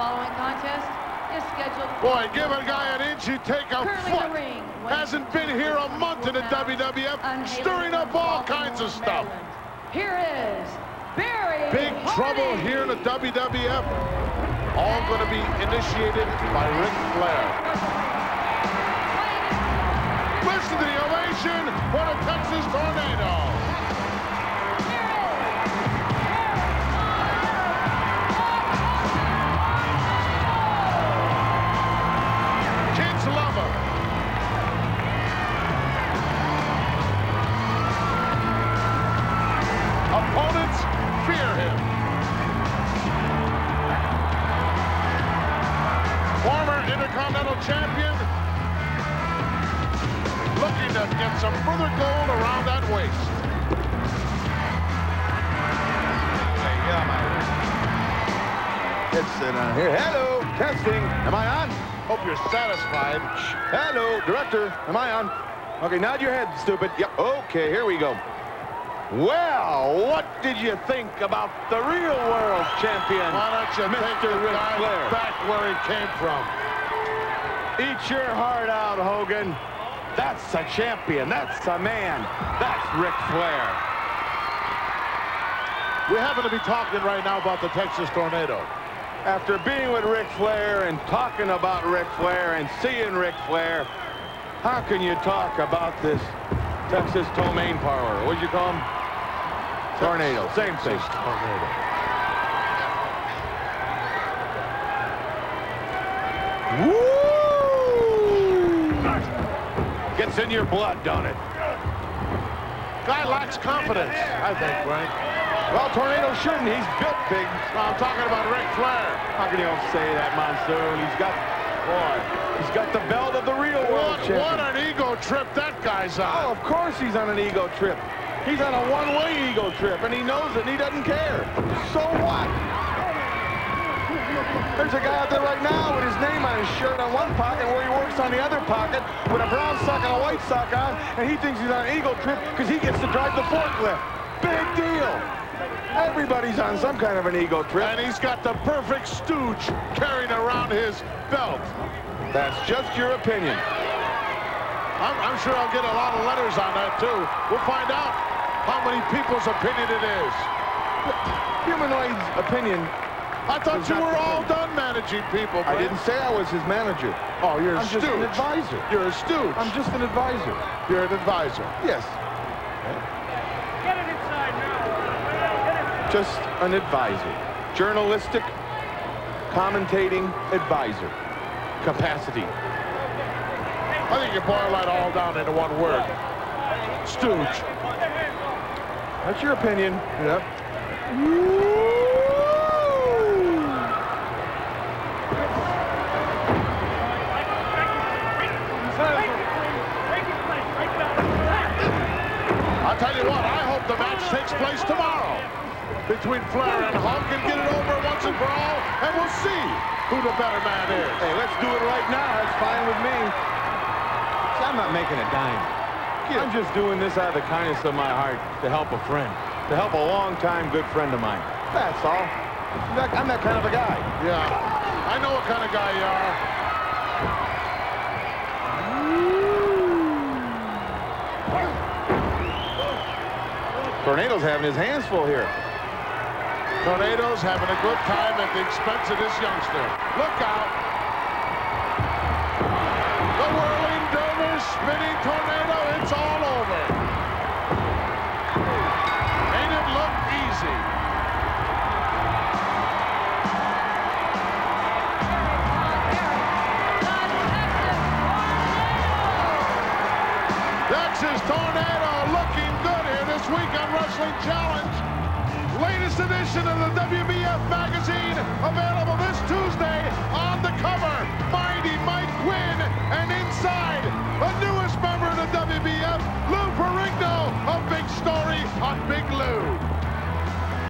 following contest is scheduled Boy, give a guy an inch, he'd take a Curling foot. ring, Hasn't been here a month in the WWF, stirring up all kinds of stuff. Here is Barry Big trouble here in the WWF. All going to be initiated by Ric Flair. Listen to the ovation for the Texas Tornado. Champion looking to get some further gold around that waist. Let's sit down uh, here. Hello, testing. Am I on? Hope you're satisfied. Hello, director. Am I on? Okay, nod your head, stupid. Yep. Okay, here we go. Well, what did you think about the real world champion, Why don't you Mr. Ric Flair? back where he came from? Eat your heart out, Hogan. That's a champion. That's a man. That's Ric Flair. We happen to be talking right now about the Texas Tornado. After being with Ric Flair and talking about Ric Flair and seeing Ric Flair, how can you talk about this Texas Tomaine Parlor? What'd you call him? Tornado. Same thing. Tornado. Woo! Gets in your blood, don't it? Guy lacks confidence, I think, Frank. Well, Tornado shouldn't. He's built big. I'm talking about Ric Flair. How can you say that, Monsoon? He's got, boy, he's got the belt of the real world What, champion. what an ego trip that guy's on. Oh, of course he's on an ego trip. He's on a one-way ego trip, and he knows it, and he doesn't care. So what? There's a guy out there right now with his name on his shirt on one pocket where he works on the other pocket with a brown sock and a white sock on, and he thinks he's on an ego trip because he gets to drive the forklift. Big deal. Everybody's on some kind of an ego trip. And he's got the perfect stooge carrying around his belt. That's just your opinion. I'm, I'm sure I'll get a lot of letters on that, too. We'll find out how many people's opinion it is. Humanoid's opinion. I thought you were all done managing people, I didn't say I was his manager. Oh, you're a I'm stooge. just an advisor. You're a stooge. I'm just an advisor. You're an advisor. Yes. Get it inside now. Just an advisor. Journalistic, commentating advisor. Capacity. I think you boil that all down into one word. Stooge. That's your opinion. Yep. I'll tell you what, I hope the match takes place tomorrow between Flair and Hulk and get it over once and for all, and we'll see who the better man is. Hey, let's do it right now. That's fine with me. See, I'm not making a dime. I'm just doing this out of the kindness of my heart to help a friend, to help a long-time good friend of mine. That's all. I'm that, I'm that kind of a guy. Yeah, I know what kind of guy you are. Tornado's having his hands full here. Tornado's having a good time at the expense of this youngster. Look out. The whirling dervish, spinning tornado, Challenge. Latest edition of the WBF magazine available this Tuesday on the cover. Mighty Mike Quinn and inside the newest member of the WBF, Lou Ferrigno, a big story on Big Lou.